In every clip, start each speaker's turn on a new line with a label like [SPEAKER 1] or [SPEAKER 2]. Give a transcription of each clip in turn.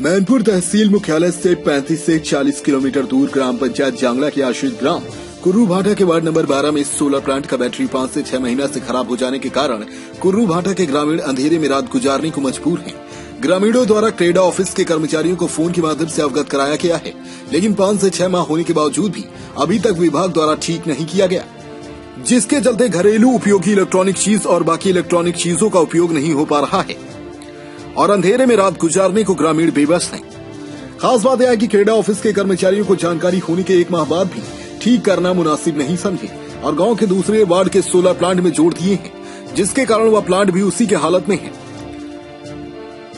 [SPEAKER 1] मैनपुर तहसील मुख्यालय से 35 से 40 किलोमीटर दूर ग्राम पंचायत जांगला के आश्रित ग्राम कुर्रू भाटा के वार्ड नंबर 12 में सोलर प्लांट का बैटरी पाँच से छह महीना से खराब हो जाने के कारण कुर्रू भाटा के ग्रामीण अंधेरे में रात गुजारने को मजबूर हैं। ग्रामीणों द्वारा क्रेडा ऑफ़िस के कर्मचारियों को फ़ोन के माध्यम से अवगत कराया गया है, लेकिन पाँच से छह माह होने के बावजूद भी अभी तक विभाग द्वारा ठीक नहीं किया गया जिसके चलते घरेलू उपयोगी इलेक्ट्रॉनिक चीज़ और बाकी इलेक्ट्रॉनिक चीज़ों का उपयोग नहीं हो पा रहा है और अंधेरे में रात गुजारने को ग्रामीण बेबस हैं। खास बात यह है कि क्रेडा ऑफ़िस के कर्मचारियों को जानकारी होने के एक माह बाद भी ठीक करना मुनासिब नहीं समझे और गाँव के दूसरे वार्ड के सोलर प्लांट में जोड़ दिए हैं, जिसके कारण वह प्लांट भी उसी के हालत में है।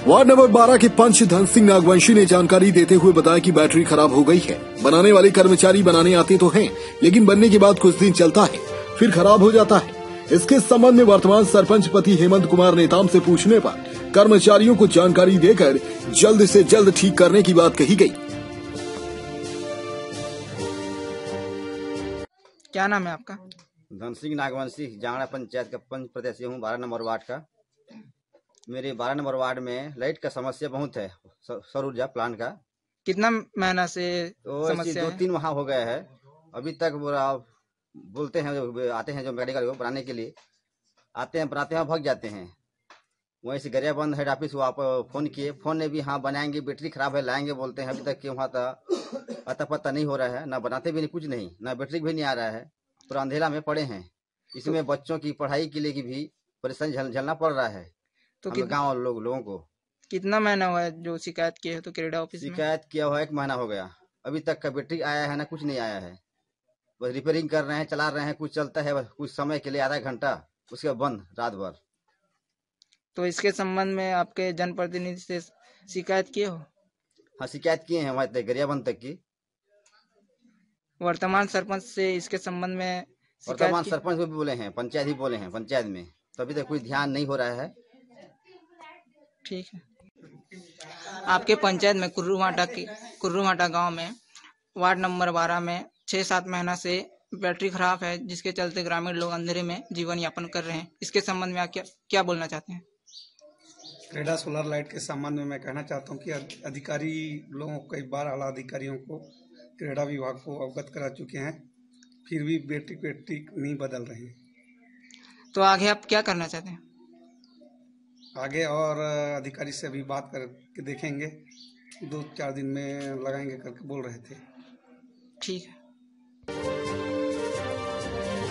[SPEAKER 1] वार्ड नंबर 12 के पंच धन सिंह नागवंशी ने जानकारी देते हुए बताया कि बैटरी खराब हो गई है। बनाने वाले कर्मचारी बनाने आते तो हैं, लेकिन बनने के बाद कुछ दिन चलता है, फिर खराब हो जाता है। इसके संबंध में वर्तमान सरपंच पति हेमंत कुमार नेताम से पूछने पर कर्मचारियों को जानकारी देकर जल्द से जल्द ठीक करने की बात कही गई।
[SPEAKER 2] क्या नाम है आपका?
[SPEAKER 3] धन सिंह नागवंशी जांगड़ा पंचायत का पंच प्रत्याशी हूँ बारह नंबर वार्ड का। मेरे बारह नंबर वार्ड में लाइट का समस्या बहुत है सौर ऊर्जा प्लांट का।
[SPEAKER 2] कितना महीना से
[SPEAKER 3] तो ऐसी
[SPEAKER 2] समस्या
[SPEAKER 3] दो तीन वहाँ हो गया है। अभी तक वो आप बोलते हैं जो आते हैं जो मेडिकल को बनाने के लिए आते हैं बनाते हैं भग जाते हैं। वहीं से गरिया बंद हेड ऑफ़िस वो आप फ़ोन किए। फ़ोन ने भी हाँ बनाएँगे बैटरी खराब है लाएँगे बोलते हैं। अभी तक कि वहाँ तक अता पता नहीं हो रहा है। ना बनाते भी नहीं कुछ नहीं। ना बैटरी भी नहीं आ रहा है। पूरा अंधेरा में पड़े हैं। इसमें बच्चों की पढ़ाई के लिए की भी परेशानी झल, झेलना पड़ रहा है।
[SPEAKER 2] तो
[SPEAKER 3] गाँव लोग लोगों को।
[SPEAKER 2] कितना महीना हुआ है जो शिकायत किए हो तो क्रेडा ऑफ़िस
[SPEAKER 3] शिकायत किया हुआ एक महीना हो गया। अभी तक का बैटरी आया है ना कुछ नहीं आया है। बस रिपेयरिंग कर रहे हैं चला रहे हैं कुछ चलता है बस कुछ समय के लिए आधा घंटा उसके बाद बंद रात भर।
[SPEAKER 2] तो इसके संबंध में आपके जनप्रतिनिधि से शिकायत किए हो?
[SPEAKER 3] हाँ शिकायत किए हैं हमारे तक गरियाबंद तक की।
[SPEAKER 2] वर्तमान सरपंच से इसके संबंध में
[SPEAKER 3] वर्तमान सरपंच को भी बोले हैं पंचायत भी बोले हैं पंचायत में। तो अभी तक कोई ध्यान नहीं हो रहा है।
[SPEAKER 2] ठीक है। आपके पंचायत में कुर्रू माटा की कुर्रू माटा गाँव में वार्ड नंबर बारह में छह सात महीना से बैटरी खराब है जिसके चलते ग्रामीण लोग अंधेरे में जीवन यापन कर रहे हैं। इसके संबंध में आप क्या क्या बोलना चाहते हैं?
[SPEAKER 4] क्रेडा सोलर लाइट के संबंध में मैं कहना चाहता हूँ कि अधिकारी लोगों कई बार आला अधिकारियों को क्रीड़ा विभाग को अवगत करा चुके हैं फिर भी बेटी बेटी नहीं बदल रही
[SPEAKER 2] तो आगे आप क्या करना चाहते हैं?
[SPEAKER 4] आगे और अधिकारी से अभी बात करके देखेंगे। दो चार दिन में लगाएँगे करके बोल रहे थे।
[SPEAKER 2] ठीक है।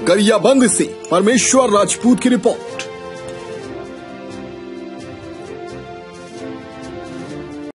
[SPEAKER 1] गरियाबंद से परमेश्वर राजपूत की रिपोर्ट।